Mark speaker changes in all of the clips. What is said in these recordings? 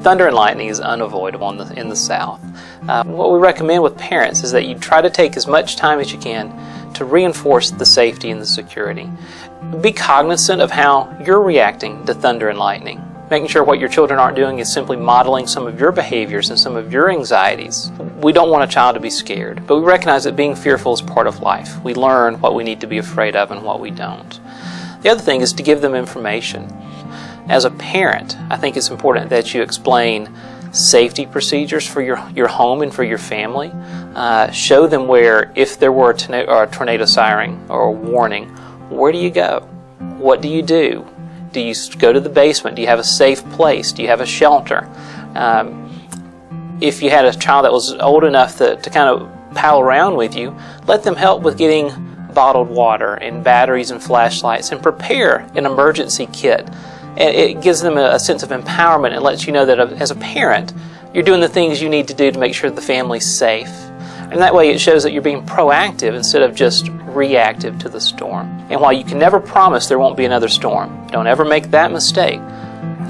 Speaker 1: Thunder and lightning is unavoidable in the, in the South. Uh, what we recommend with parents is that you try to take as much time as you can to reinforce the safety and the security. Be cognizant of how you're reacting to thunder and lightning. Making sure what your children aren't doing is simply modeling some of your behaviors and some of your anxieties. We don't want a child to be scared, but we recognize that being fearful is part of life. We learn what we need to be afraid of and what we don't. The other thing is to give them information. As a parent, I think it's important that you explain safety procedures for your, your home and for your family. Uh, show them where, if there were a, tornado, or a tornado siren or a warning, where do you go? What do you do? Do you go to the basement? Do you have a safe place? Do you have a shelter? Um, if you had a child that was old enough to, to kind of pal around with you, let them help with getting bottled water and batteries and flashlights and prepare an emergency kit. It gives them a sense of empowerment and lets you know that uh, as a parent, you're doing the things you need to do to make sure the family's safe. And that way it shows that you're being proactive instead of just reactive to the storm. And while you can never promise there won't be another storm, don't ever make that mistake.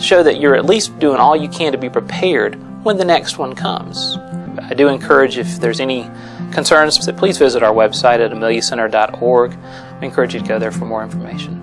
Speaker 1: Show that you're at least doing all you can to be prepared when the next one comes. I do encourage if there's any concerns, that please visit our website at ameliacenter.org. I encourage you to go there for more information.